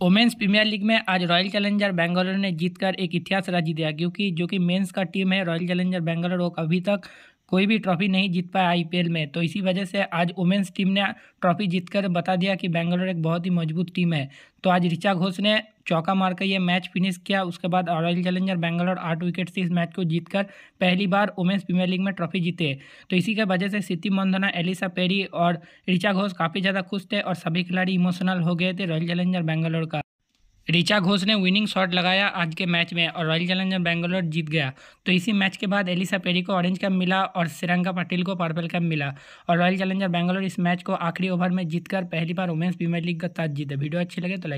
Women's premiere league में आज royal challenger Bengaluru ने जीतकर एक इतिहास रच दिया, क्योंकि जो कि मेंस का टीम है, रॉयल चैलेंजर बेंगलुरु अभी तक कोई भी ट्रॉफी नहीं जीत पाया आईपीएल में। तो इसी वजह से आज वुमेंस टीम ने ट्रॉफी जीतकर बता दिया कि बेंगलोर एक बहुत ही मज़बूत टीम है। तो आज ऋचा घोष ने चौका मारकर ये मैच फिनिश किया। उसके बाद रॉयल चैलेंजर बेंगलोर आठ विकेट से इस मैच को जीतकर पहली बार वुमेंस प्रीमियर लीग में ट्रॉफी जीते। तो इसी के वजह से सिद्धि मंदना एलिसा पेरी और ऋचा घोष काफ़ी ज़्यादा खुश थे और सभी खिलाड़ी इमोशनल हो गए थे रॉयल चैलेंजर बेंगलोर का। ऋचा घोष ने विनिंग शॉट लगाया आज के मैच में और रॉयल चैलेंजर बेंगलोर जीत गया। तो इसी मैच के बाद एलिसा पेरी को ऑरेंज कैप मिला और श्रीरंका पटेल को पर्पल कैप मिला और रॉयल चैलेंजर बेंगलोर इस मैच को आखिरी ओवर में जीतकर पहली बार वुमेंस प्रीमियर लीग का ताज जीते। वीडियो अच्छी लगे तो लाइक